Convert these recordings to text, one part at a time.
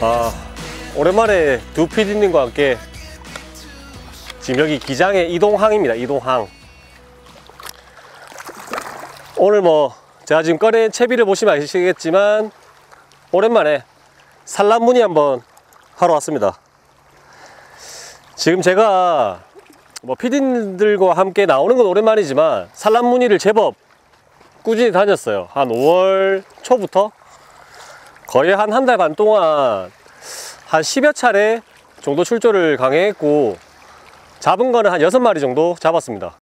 아 오랜만에 두 PD님과 함께 지금 여기 기장의 이동항입니다 이동항. 오늘 뭐 제가 지금 꺼낸 채비를 보시면 아시겠지만 오랜만에 산란무늬 한번 하러 왔습니다. 지금 제가 뭐 PD님들과 함께 나오는 건 오랜만이지만 산란무늬를 제법 꾸준히 다녔어요. 한 5월 초부터 거의 한 한 달 반 동안 한 10여 차례 정도 출조를 강행했고 잡은 거는 한 6마리 정도 잡았습니다.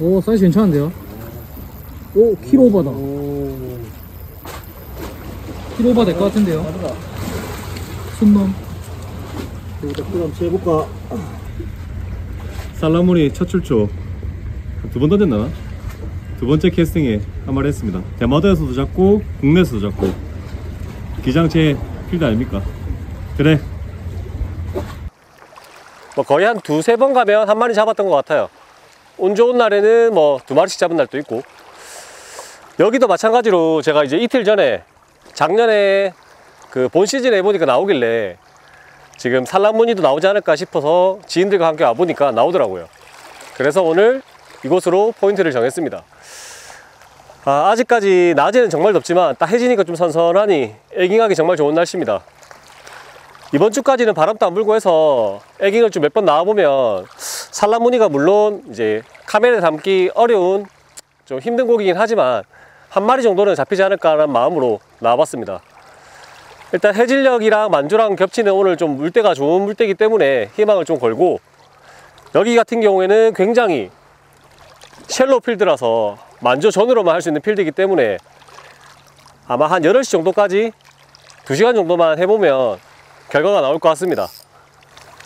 오 사이즈 괜찮은데요? 오 키로 오버다 키로 오버 될 것 같은데요? 순놈 그럼 재볼까? 살라모니 첫 출조 두 번 던졌나? 두 번째 캐스팅에 한 마리 했습니다. 대마도에서도 잡고 국내에서도 잡고 기장체 필드 아닙니까? 그래. 뭐 거의 한 두세 번 가면 한 마리 잡았던 것 같아요. 운 좋은 날에는 뭐 두 마리씩 잡은 날도 있고 여기도 마찬가지로 제가 이제 이틀 전에 작년에 그 본 시즌에 해보니까 나오길래 지금 산란무늬도 나오지 않을까 싶어서 지인들과 함께 와보니까 나오더라고요. 그래서 오늘 이곳으로 포인트를 정했습니다. 아, 아직까지 낮에는 정말 덥지만 딱 해지니까 좀 선선하니 에깅하기 정말 좋은 날씨입니다. 이번 주까지는 바람도 안 불고 해서 에깅을 좀 몇 번 나와보면 산란무늬가 물론 이제 카메라에 담기 어려운 좀 힘든 고기긴 하지만 한 마리 정도는 잡히지 않을까라는 마음으로 나와봤습니다. 일단 해질녘이랑 만조랑 겹치는 오늘 좀 물때가 좋은 물때이기 때문에 희망을 좀 걸고 여기 같은 경우에는 굉장히 쉘로 필드라서 만조 전으로만 할 수 있는 필드이기 때문에 아마 한 8시 정도까지 2시간 정도만 해보면 결과가 나올 것 같습니다.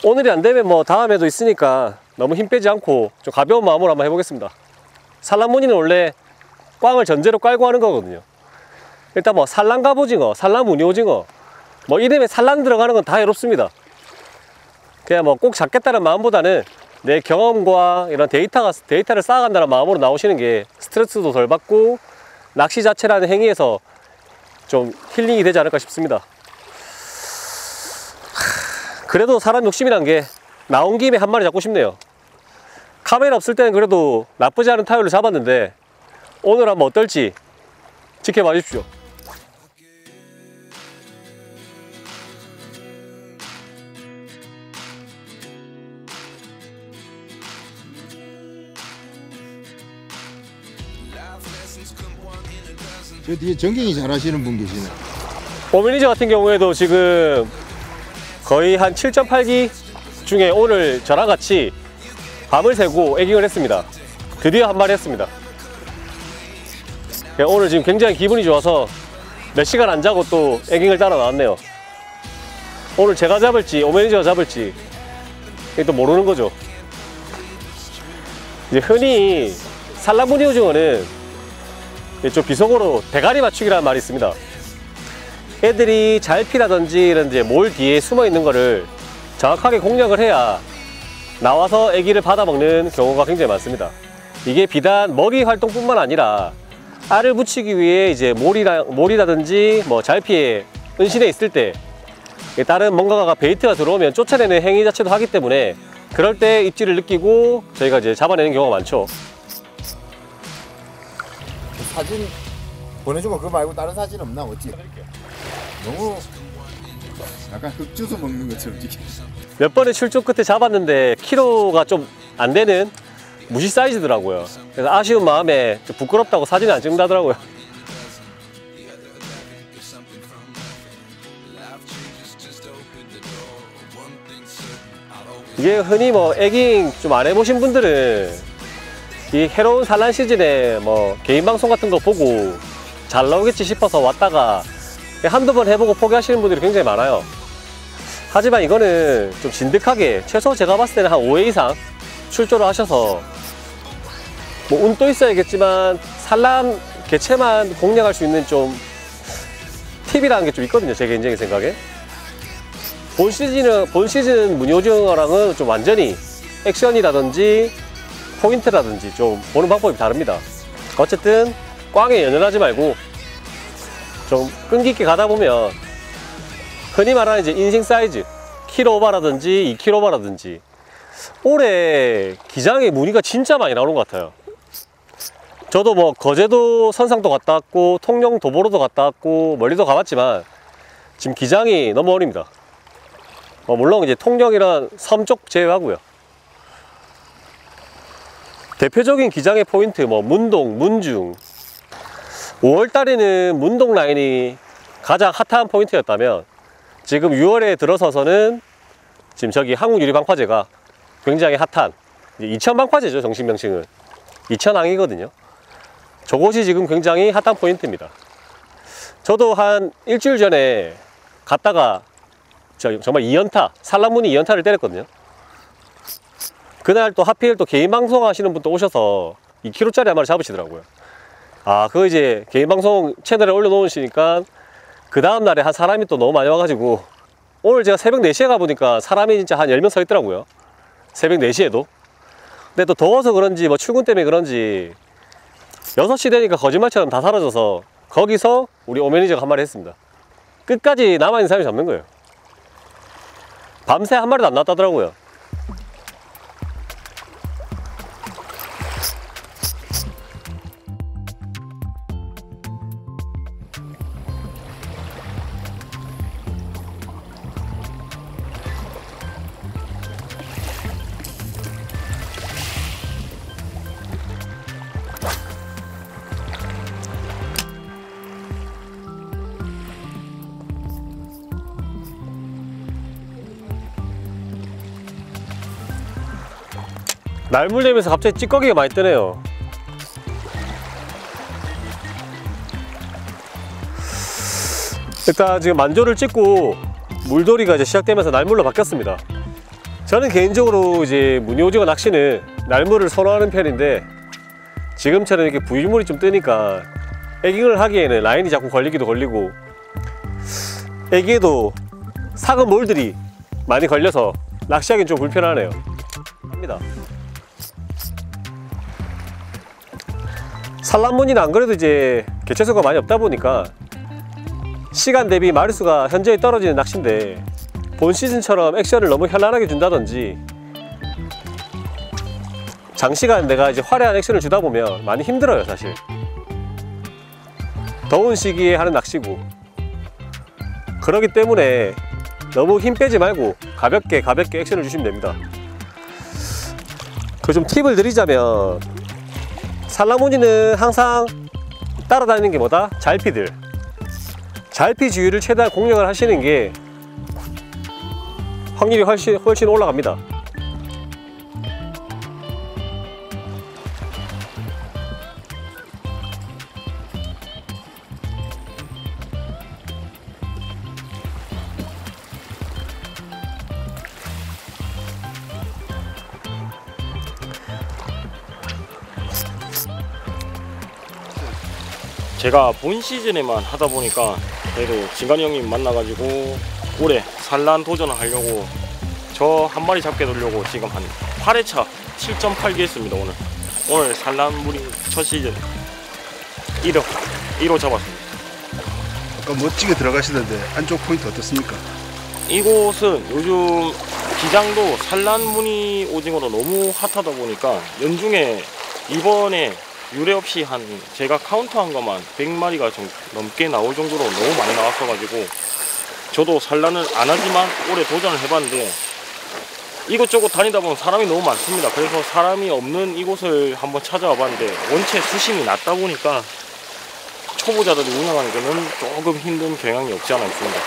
오늘이 안 되면 뭐 다음에도 있으니까 너무 힘 빼지 않고 좀 가벼운 마음으로 한번 해보겠습니다. 산란무늬는 원래 꽝을 전제로 깔고 하는 거거든요. 일단 뭐 산란 갑 오징어, 산란 무늬 오징어 뭐 이름에 산란 들어가는 건 다 해롭습니다. 그냥 뭐 꼭 잡겠다는 마음보다는 내 경험과 이런 데이터가 데이터를 쌓아간다는 마음으로 나오시는 게 스트레스도 덜 받고 낚시 자체라는 행위에서 좀 힐링이 되지 않을까 싶습니다. 하, 그래도 사람 욕심이란 게 나온 김에 한 마리 잡고 싶네요. 카메라 없을 때는 그래도 나쁘지 않은 타율로 잡았는데 오늘 한번 어떨지 지켜봐 주십시오. 저 뒤에 전갱이 잘 하시는 분 계시네. 오미니저 같은 경우에도 지금 거의 한 7.8기 중에 오늘 저랑 같이 밤을 새고 에깅을 했습니다. 드디어 한 마리 했습니다. 예, 오늘 지금 굉장히 기분이 좋아서 몇 시간 안 자고 또 에깅을 따라 나왔네요. 오늘 제가 잡을지 오미니저가 잡을지 또 모르는 거죠. 이제 흔히 산란무늬 오징어는 좀 비속어로 대가리 맞추기라는 말이 있습니다. 애들이 잘 피라든지 이런 이제 몰 뒤에 숨어 있는 거를 정확하게 공략을 해야 나와서 애기를 받아먹는 경우가 굉장히 많습니다. 이게 비단 먹이 활동뿐만 아니라 알을 붙이기 위해 이제 몰이라, 몰이라든지 뭐 잘피에 은신해 있을 때 다른 뭔가가 베이트가 들어오면 쫓아내는 행위 자체도 하기 때문에 그럴 때 입질을 느끼고 저희가 이제 잡아내는 경우가 많죠. 사진 보내주면 그거 말고 다른 사진 없나 어찌? 너무 약간 흑주소 먹는 것처럼 찍혀. 몇 번의 출조 끝에 잡았는데 키로가 좀 안 되는 무시 사이즈더라고요. 그래서 아쉬운 마음에 좀 부끄럽다고 사진 안 찍는다더라고요. 이게 흔히 뭐 에깅 좀 안 해보신 분들은 이 해로운 산란 시즌에 뭐 개인 방송 같은 거 보고 잘 나오겠지 싶어서 왔다가 한두 번 해보고 포기하시는 분들이 굉장히 많아요. 하지만 이거는 좀 진득하게 최소 제가 봤을 때는 한 5회 이상 출조를 하셔서 뭐 운도 있어야겠지만 산란 개체만 공략할 수 있는 좀 팁이라는 게 좀 있거든요. 제 개인적인 생각에. 본 시즌은, 본 시즌 무늬오징어랑은 좀 완전히 액션이라든지 포인트라든지 좀 보는 방법이 다릅니다. 어쨌든 꽝에 연연하지 말고 좀 끈기 있게 가다 보면 흔히 말하는 이제 인생 사이즈 키로 오버라든지 2키로 오버라든지 올해 기장에 무늬가 진짜 많이 나오는 것 같아요. 저도 뭐 거제도 선상도 갔다 왔고 통영 도보로도 갔다 왔고 멀리도 가봤지만 지금 기장이 너무 어립니다. 어, 물론 이제 통영이란 섬 쪽 제외하고요. 대표적인 기장의 포인트 뭐 문동, 문중 5월 달에는 문동 라인이 가장 핫한 포인트였다면 지금 6월에 들어서서는 지금 저기 한국유리방파제가 굉장히 핫한 이제 이천방파제죠 정식 명칭은 이천항이거든요. 저곳이 지금 굉장히 핫한 포인트입니다. 저도 한 일주일 전에 갔다가 저 정말 2연타, 산란문이 2연타를 때렸거든요. 그날 또 하필 또 개인 방송 하시는 분 또 오셔서 2kg짜리 한 마리 잡으시더라고요. 아, 그거 이제 개인 방송 채널에 올려놓으시니까 그 다음날에 한 사람이 또 너무 많이 와가지고 오늘 제가 새벽 4시에 가보니까 사람이 진짜 한 10명 서 있더라고요. 새벽 4시에도. 근데 또 더워서 그런지 뭐 출근 때문에 그런지 6시 되니까 거짓말처럼 다 사라져서 거기서 우리 오매니저가 한 마리 했습니다. 끝까지 남아있는 사람이 잡는 거예요. 밤새 한 마리도 안 나왔다더라고요. 날물내면서 갑자기 찌꺼기가 많이 뜨네요. 일단 지금 만조를 찍고 물돌이가 이제 시작되면서 날물로 바뀌었습니다. 저는 개인적으로 이제 무늬오징어 낚시는 날물을 선호하는 편인데 지금처럼 이렇게 부유물이 좀 뜨니까 애깅을 하기에는 라인이 자꾸 걸리기도 걸리고 애기에도 사근 몰들이 많이 걸려서 낚시하기는 좀 불편하네요. 합니다. 산란문이는 안 그래도 이제 개체수가 많이 없다 보니까 시간 대비 마리수가 현저히 떨어지는 낚시인데 본 시즌처럼 액션을 너무 현란하게 준다든지 장시간 내가 이제 화려한 액션을 주다 보면 많이 힘들어요 사실. 더운 시기에 하는 낚시고. 그러기 때문에 너무 힘 빼지 말고 가볍게 가볍게 액션을 주시면 됩니다. 그 좀 팁을 드리자면 살라모니는 항상 따라다니는 게 뭐다? 잘피들. 잘피 주위를 최대한 공략을 하시는 게 확률이 훨씬, 훨씬 올라갑니다. 제가 본 시즌에만 하다 보니까 그래도 진관이 형님 만나가지고 올해 산란 도전을 하려고 저 한 마리 잡게 되려고 지금 한 8회차 7.8개 했습니다 오늘 오늘 산란 물이 첫 시즌 1호 1호 잡았습니다 아까 멋지게 들어가시던데 안쪽 포인트 어떻습니까? 이곳은 요즘 기장도 산란 무늬 오징어로 너무 핫하다 보니까 연중에 이번에 유례 없이 한 제가 카운트한 것만 100마리가 좀 넘게 나올 정도로 너무 많이 나왔어가지고 저도 산란을 안 하지만 올해 도전을 해봤는데 이곳저곳 다니다 보면 사람이 너무 많습니다. 그래서 사람이 없는 이곳을 한번 찾아와 봤는데 원체 수심이 낮다 보니까 초보자들이 운영하는 거는 조금 힘든 경향이 없지 않아 있습니다.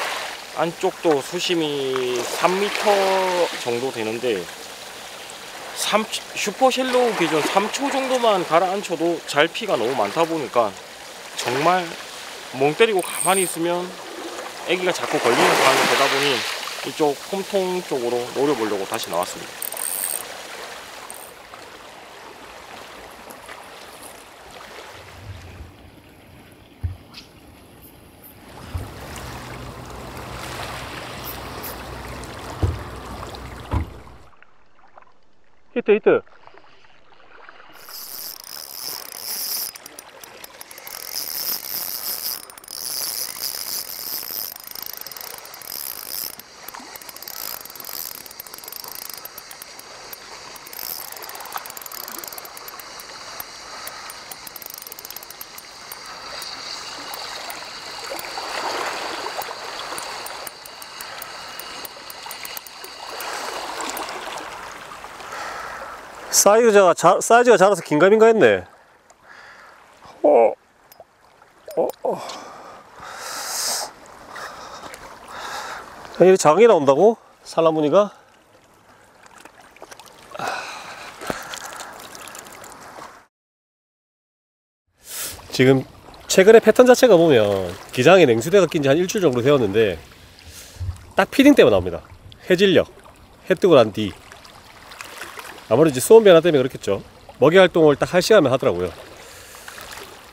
안쪽도 수심이 3m 정도 되는데 삼 슈퍼쉘로 기준 3초 정도만 가라앉혀도 잘 피가 너무 많다 보니까 정말 멍 때리고 가만히 있으면 아기가 자꾸 걸리는 상황이 되다 보니 이쪽 홈통 쪽으로 노려보려고 다시 나왔습니다. 히트 사이즈가 자, 사이즈가 자라서 긴가민가 했네. 어. 어. 어. 이 장이 나온다고? 살라무니가? 지금 최근에 패턴 자체가 보면 기장에 냉수대가 낀 지 한 일주일 정도 되었는데 딱 피딩 때문에 나옵니다. 해질녘, 해 뜨고 난 뒤. 아무래도 이제 수온 변화 때문에 그렇겠죠. 먹이 활동을 딱 할 시간만 하더라고요.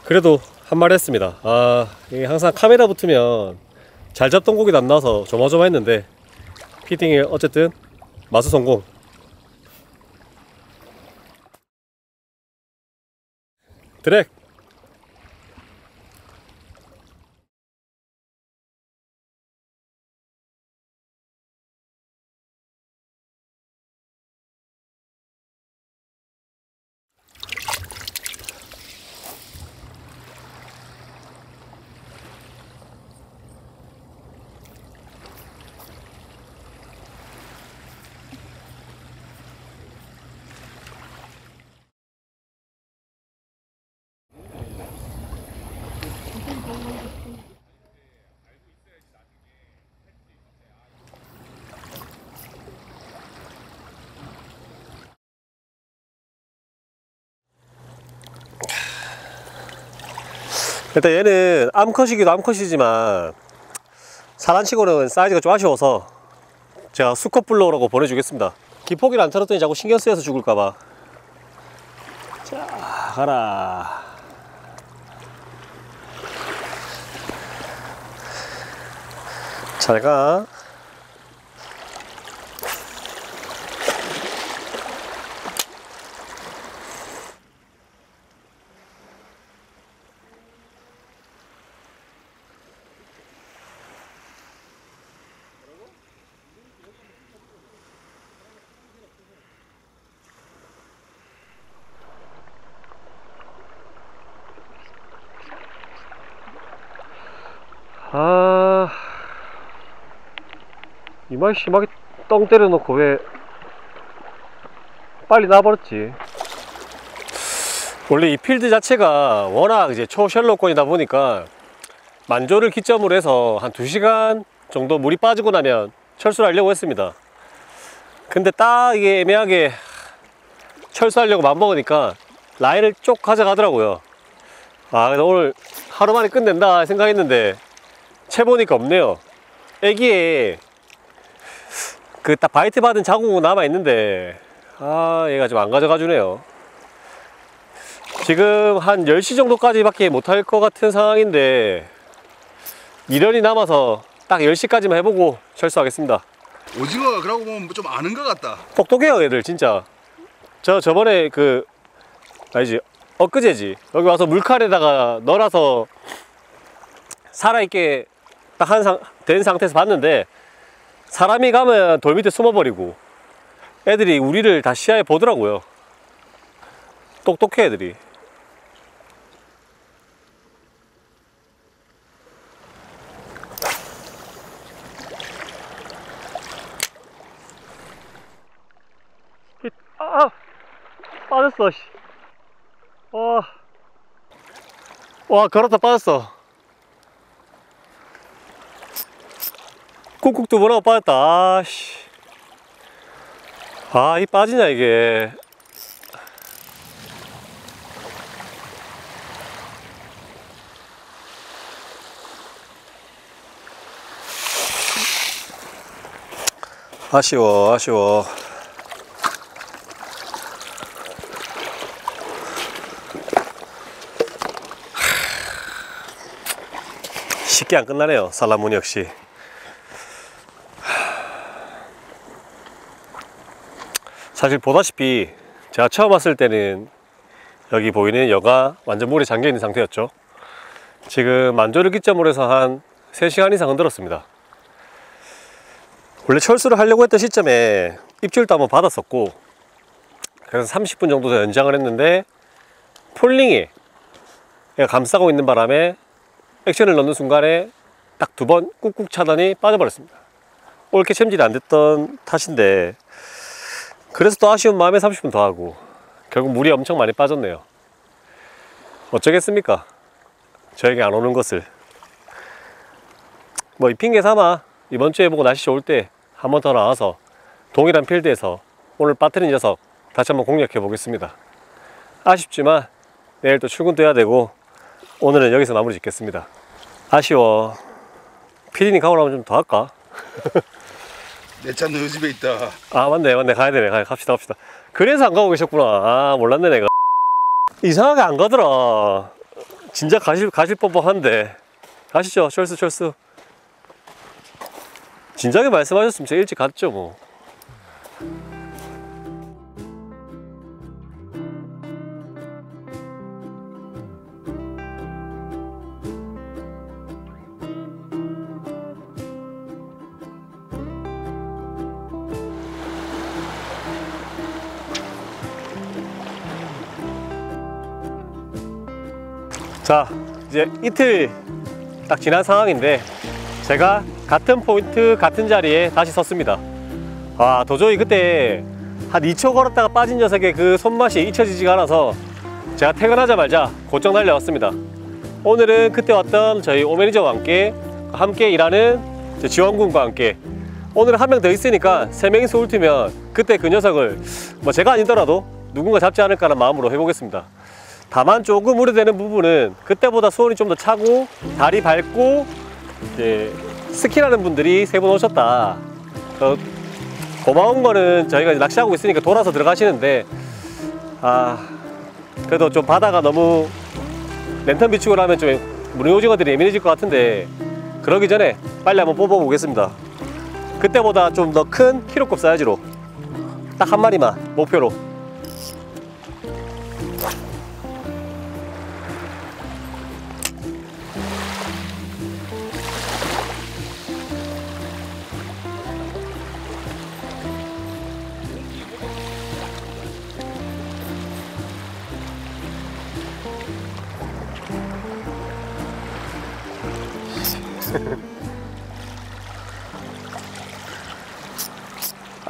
그래도 한 마리 했습니다. 아, 이게 항상 카메라 붙으면 잘 잡던 고기도 안 나와서 조마조마했는데 피딩에 어쨌든 마수 성공. 드랙. 일단 얘는 암컷이기도 암컷이지만 사란치고는 사이즈가 좀 아쉬워서 제가 수컷 블로우라고 보내주겠습니다. 기포기를 안 털었더니 자꾸 신경 쓰여서 죽을까봐. 자 가라. 잘가 아 이말 심하게 똥 때려놓고 왜 빨리 나버렸지? 원래 이 필드 자체가 워낙 이제 초셜로권이다 보니까 만조를 기점으로 해서 한 2시간 정도 물이 빠지고 나면 철수를 하려고 했습니다. 근데 딱 이게 애매하게 철수하려고 맘먹으니까 라인을 쪽 가져가더라고요. 아 그래서 오늘 하루 만에 끝낸다 생각했는데 채 보니까 없네요. 애기에 그 딱 바이트 받은 자국은 남아 있는데 아 얘가 좀 안 가져가 주네요. 지금 한 10시 정도까지 밖에 못할 것 같은 상황인데 미련이 남아서 딱 10시까지만 해보고 철수하겠습니다. 오징어가 그러고 보면 좀 아는 것 같다. 똑똑해요 애들 진짜 저 저번에 그 아니지 엊그제지 여기 와서 물칼에다가 넣어놔서 살아있게 딱 한 상 된 상태에서 봤는데 사람이 가면 돌 밑에 숨어버리고 애들이 우리를 다 시야에 보더라고요 똑똑해 애들이 아 빠졌어 씨. 와. 와 걸었다 빠졌어 꾹꾹 두번하고 빠졌다 아씨 아, 이 빠지냐, 이게. 아쉬워, 아쉬워. 쉽게 안 끝나네요, 살라문 역시. 사실 보다시피 제가 처음 왔을 때는 여기 보이는 여가 완전 물에 잠겨 있는 상태였죠. 지금 만조를 기점으로 해서 한 3시간 이상 흔들었습니다. 원래 철수를 하려고 했던 시점에 입질도 한번 받았었고 그래서 30분 정도 더 연장을 했는데 얘가 감싸고 있는 바람에 액션을 넣는 순간에 딱 두 번 꾹꾹 차더니 빠져버렸습니다. 올게 챔질이 안 됐던 탓인데 그래서 또 아쉬운 마음에 30분 더 하고 결국 물이 엄청 많이 빠졌네요. 어쩌겠습니까? 저에게 안 오는 것을 뭐 이 핑계 삼아 이번 주에 보고 날씨 좋을 때 한 번 더 나와서 동일한 필드에서 오늘 빠뜨린 녀석 다시 한번 공략해 보겠습니다. 아쉽지만 내일 또 출근도 해야 되고 오늘은 여기서 마무리 짓겠습니다. 아쉬워. 피디님 가고 나면 좀 더 할까? 내 차 너희 집에 있다. 아 맞네 맞네. 가야 되네. 가, 갑시다 갑시다. 그래서 안 가고 계셨구나. 아 몰랐네 내가. 이상하게 안 가더라. 진짜 가실 가실 법한데. 가시죠. 철수 철수. 진작에 말씀하셨으면 제가 일찍 갔죠 뭐 자 이제 이틀 딱 지난 상황인데 제가 같은 포인트 같은 자리에 다시 섰습니다. 아 도저히 그때 한 2초 걸었다가 빠진 녀석의 그 손맛이 잊혀지지가 않아서 제가 퇴근하자마자 곧장 달려왔습니다. 오늘은 그때 왔던 저희 오매니저와 함께 함께 일하는 제 지원군과 함께 오늘 한 명 더 있으니까 세 명이서 훑으면 그때 그 녀석을 뭐 제가 아니더라도 누군가 잡지 않을까라는 마음으로 해보겠습니다 다만 조금 우려되는 부분은 그때보다 수온이 좀 더 차고 다리 밟고 이제 스키라는 분들이 세 분 오셨다. 어, 고마운 거는 저희가 낚시하고 있으니까 돌아서 들어가시는데 아 그래도 좀 바다가 너무 랜턴 비추고 나면 좀 무늬 오징어들이 예민해질 것 같은데 그러기 전에 빨리 한번 뽑아보겠습니다. 그때보다 좀 더 큰 키로급 사이즈로 딱 한 마리만 목표로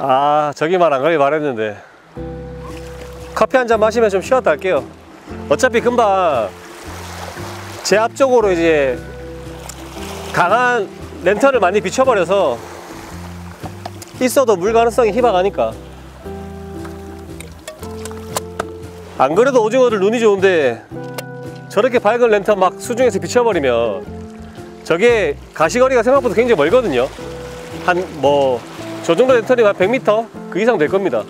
아 저기만 안 가길 바랬는데. 커피 한 잔 마시면 좀 쉬었다 할게요. 어차피 금방 제 앞쪽으로 이제 강한 랜턴을 많이 비춰버려서 있어도 물 가능성이 희박하니까. 안 그래도 오징어들 눈이 좋은데 저렇게 밝은 랜턴 막 수중에서 비춰버리면 저게 가시거리가 생각보다 굉장히 멀거든요. 한 뭐 저 정도 한 100m 그 이상 될 겁니다.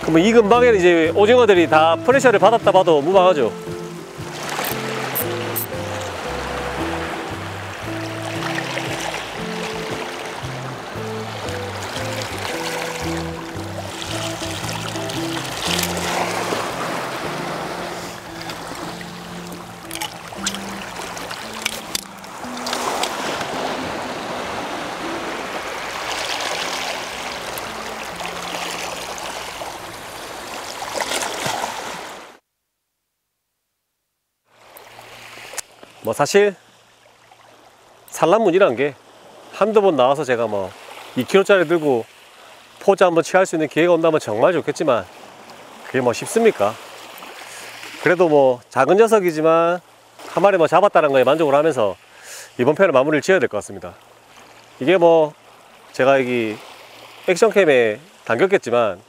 그러면 이 근방에는 이제 오징어들이 다 프레셔를 받았다 봐도 무방하죠 뭐 사실 산란문이란 게 한두 번 나와서 제가 뭐 2kg짜리 들고 포즈 한번 취할 수 있는 기회가 온다면 정말 좋겠지만 그게 뭐 쉽습니까? 그래도 뭐 작은 녀석이지만 한 마리 뭐 잡았다는 거에 만족을 하면서 이번 편을 마무리를 지어야 될 것 같습니다. 이게 뭐 제가 여기 액션캠에 담겼겠지만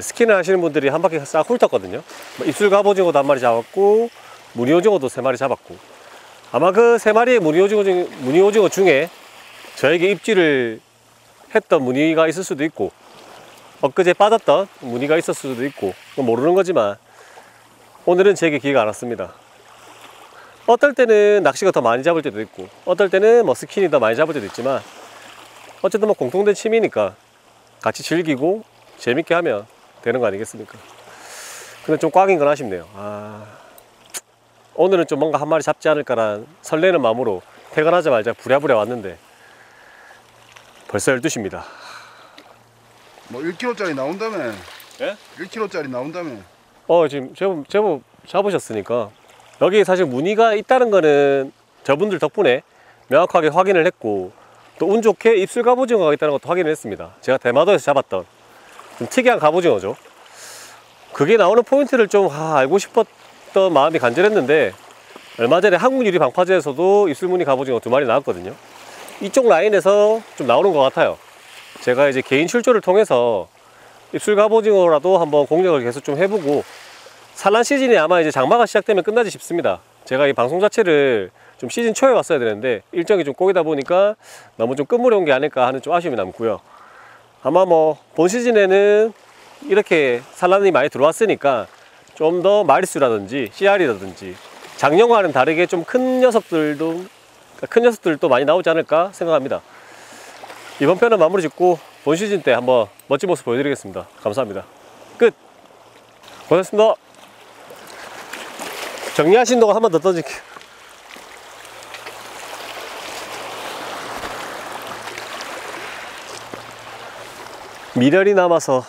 스킨을 하시는 분들이 한 바퀴 싹 훑었거든요. 뭐 입술 갑오징어도 한 마리 잡았고 무늬오징어도 세 마리 잡았고 아마 그 세 마리의 무늬오징어 중 무늬오징어 중에 저에게 입질을 했던 무늬가 있을 수도 있고 엊그제 빠졌던 무늬가 있을 수도 있고 모르는 거지만 오늘은 제게 기회가 안 왔습니다. 어떨 때는 낚시가 더 많이 잡을 때도 있고 어떨 때는 뭐 스킨이 더 많이 잡을 때도 있지만 어쨌든 뭐 공통된 취미니까 같이 즐기고 재밌게 하면 되는 거 아니겠습니까? 근데 좀 꽉인 건 아쉽네요. 아, 오늘은 좀 뭔가 한 마리 잡지 않을까라는 설레는 마음으로 퇴근하자마자 부랴부랴 왔는데 벌써 12시입니다. 뭐 1kg짜리 나온다며. 예? 1kg짜리 나온다며. 어 지금 제법 제법 잡으셨으니까 여기 사실 무늬가 있다는 거는 저분들 덕분에 명확하게 확인을 했고 또 운 좋게 입술 갑오징어가 있다는 것도 확인을 했습니다 제가 대마도에서 잡았던 좀 특이한 갑오징어죠 그게 나오는 포인트를 좀 아, 알고 싶었 던 마음이 간절했는데 얼마 전에 한국 유리 방파제에서도 입술 무늬 갑오징어 두 마리 나왔거든요 이쪽 라인에서 좀 나오는 것 같아요 제가 이제 개인 출조를 통해서 입술 갑오징어라도 한번 공략을 계속 좀 해보고 산란 시즌이 아마 이제 장마가 시작되면 끝나지 싶습니다. 제가 이 방송 자체를 좀 시즌 초에 왔어야 되는데 일정이 좀 꼬이다 보니까 너무 좀 끝물에 온게 아닐까 하는 좀 아쉬움이 남고요. 아마 뭐 본 시즌에는 이렇게 산란이 많이 들어왔으니까 좀 더 마리수라든지 씨알이라든지 작년과는 다르게 좀 큰 녀석들도 그러니까 큰 녀석들도 많이 나오지 않을까 생각합니다. 이번 편은 마무리 짓고 본 시즌 때 한번 멋진 모습 보여드리겠습니다. 감사합니다. 끝! 고맙습니다. 정리하신 동안 한 번 더 던질게요. 미련이 남아서